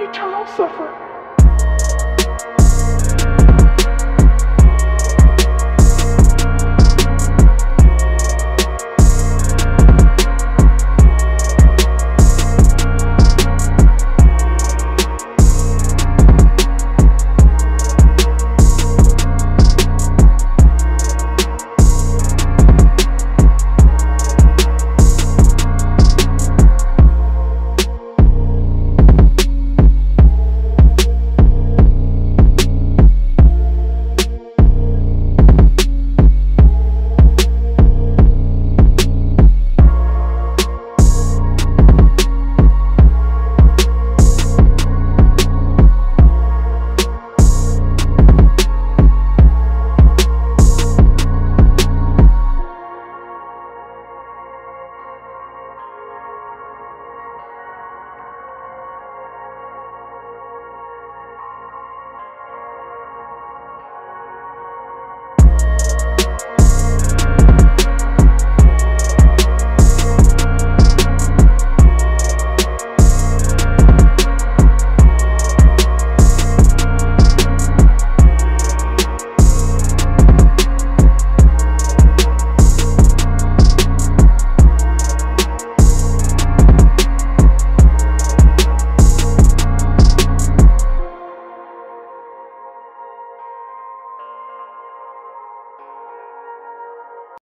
eternal suffering.